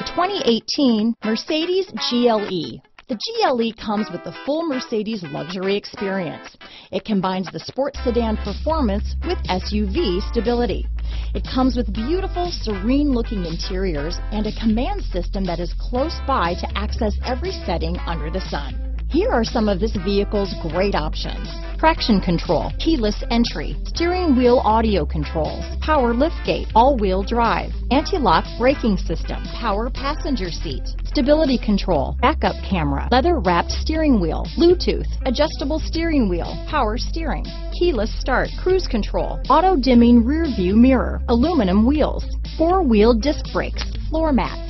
The 2018 Mercedes GLE. The GLE comes with the full Mercedes luxury experience. It combines the sports sedan performance with SUV stability. It comes with beautiful, serene-looking interiors and a COMAND system that is close by to access every setting under the sun. Here are some of this vehicle's great options. Traction control, keyless entry, steering wheel audio controls, power liftgate, all-wheel drive, anti-lock braking system, power passenger seat, stability control, backup camera, leather-wrapped steering wheel, Bluetooth, adjustable steering wheel, power steering, keyless start, cruise control, auto-dimming rear view mirror, aluminum wheels, four-wheel disc brakes, floor mats,